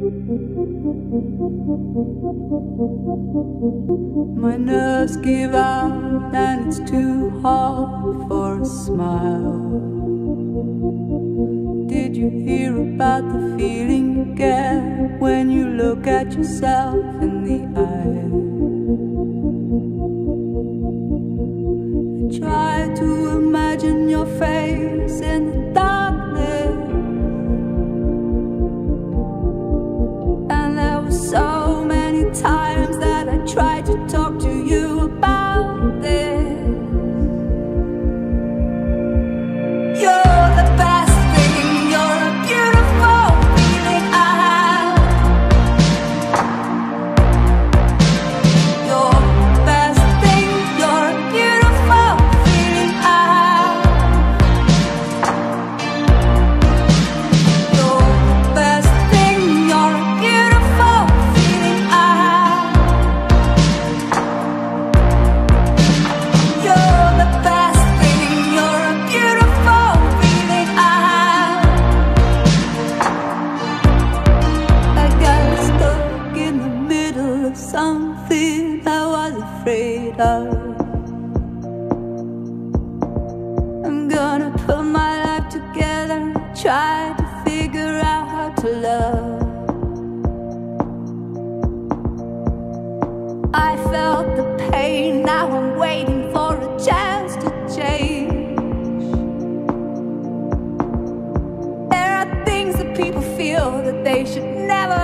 My nerves give out and it's too hard for a smile. Did you hear about the feeling you get when you look at yourself in the eye? Try afraid of. I'm gonna put my life together, try to figure out how to love. I felt the pain, now I'm waiting for a chance to change. There are things that people feel that they should never